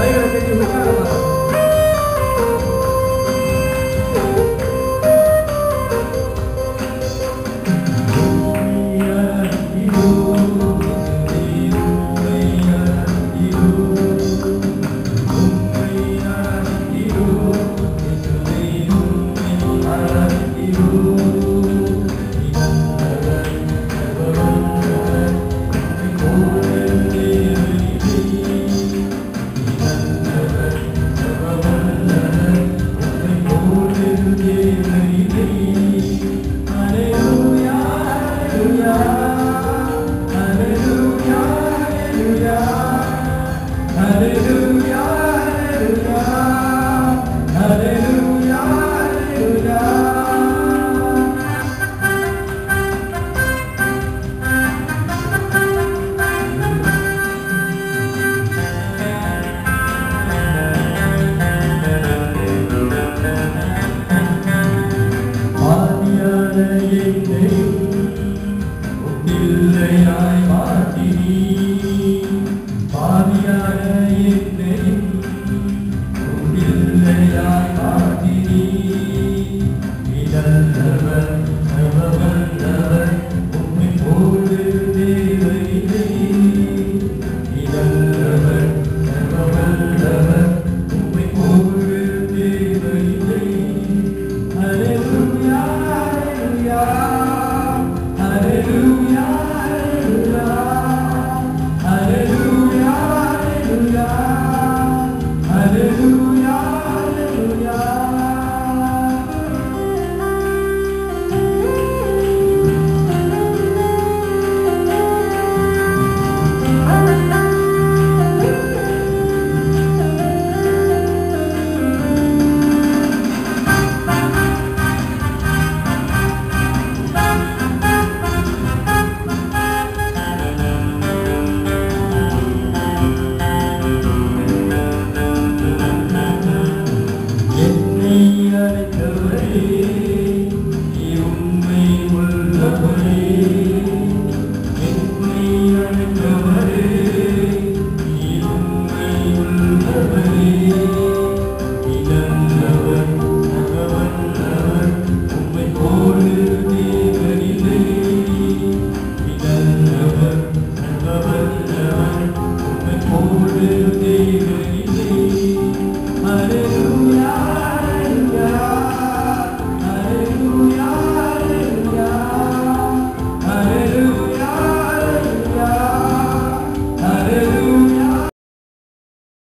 来有人给你们看了 பிள்ளையாய் மாட்டினி பாவியாக என்னையும் பிள்ளையாய் மாட்டினி இதந்தவர்